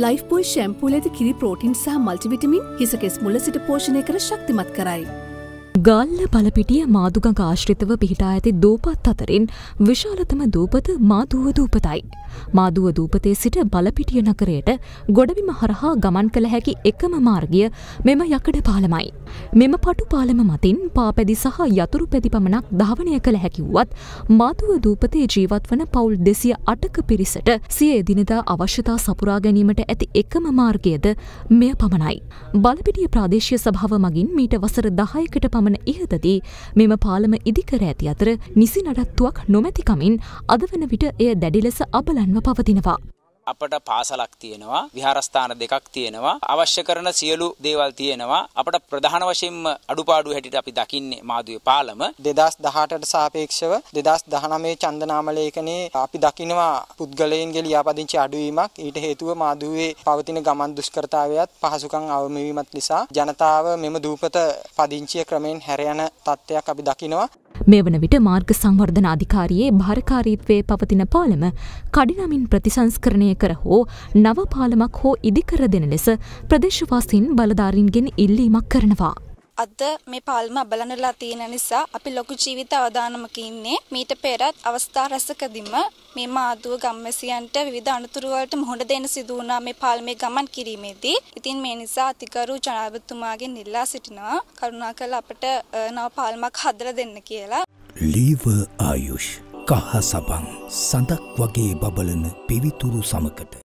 Life බොයි ශැම්පූල ඇති කිරි protein සහ මල්ටිවිටමින් හිසකෙස් මුල සිට පෝෂණය කර ශක්තිමත් කරයි. ගල්ල බලපිටිය මාදුගඟ ආශ්‍රිතව පිහිටා ඇති දූපත් අතරින් විශාලතම දූපත මාදුව දූපතයි. මාදුව දූපතේ සිට බලපිටිය නගරයට ගොඩවිම හරහා ගමන් කළ හැකි එකම මාර්ගය මෙම යකඩ පාලමයි. මෙම පටු පාලම මතින් පාපැදි සහ යතුරු පැදි පමණක් ධාවනය කළ හැකිවුවත් මාදුව දූපතේ ජීවත් වන පවුල් දෙසිය අටක පිරිසට සිය එදිනෙදා අවශ්‍යතා සපුරා ගැනීමට ඇති එකම මාර්ගයද මෙය පමණයි. බලපිටිය ප්‍රාදේශය සභාව මගින් මීට වසර දහයකට පමණ පමණ ඉහතදී මෙම පාලම ඉදිකර ඇති අතර නිසි නඩත්තුවක් නොමැතිකමින් අද වන විට එය දැඩි ලෙස අබලන්ව පවතිනවා. අපට පාසලක් තියෙනවා විහාරස්ථාන දෙකක් තියෙනවා. අවශ්‍ය කරන සියලු දේවල් තියෙනවා. අපට ප්‍රධාන වශයෙන්ම අඩුපාඩු හැටියට අපි දකින්නේ මාදුවේ පාලම. 2018ට සාපේක්ෂව 2019 චන්දනාම ලේඛනයේ අපි දකිනවා පුද්ගලයන්ගේ ලියාපදිංචි අඩුවීමක්. ඊට හේතුව මාදුවේ පවතින ගමන් දුෂ්කරතාවයත් පහසුකම් අවම වීමත් නිසා ජනතාව මෙම දූපත පදිංචිය ක්‍රමෙන් හැර යන තත්ත්වයක් අපි දකිනවා. මේ වන විට මාර්ග සංවර්ධන අධිකාරයේ භාරකාරීත්වයේ පවතින පාලම කඩිනමින් ප්‍රතිසංස්කරණය කර හෝ නව පාලමක් හෝ ඉදිකර දෙන ලෙස ප්‍රදේශවාසීන් බලධාරීන්ගෙන් ඉල්ලීමක් කරනවා. අද මේ පාල්ම අබලනලා තියෙන නිසා අපි ලොකු ජීවිත අවදානමක ඉන්නේ. මීට පෙරත් අවස්ථා රැසකදීම මේ මාදුව ගම්මැසියන්ට විවිධ අනතුරු වලට මුහුණ දෙන්න සිදු වුණා මේ පාල්මේ ගමන් කිරීමේදී. ඉතින් මේ නිසා අතිකරු ජනාධිපතිතුමාගෙන් ඉල්ලා සිටිනවා කරුණාකරලා අපට නව පාල්මක් හදලා දෙන්න කියලා. ලීව ආයුෂ් කහ සබන් සඳක් වගේ බබලන පිවිතුරු සමකට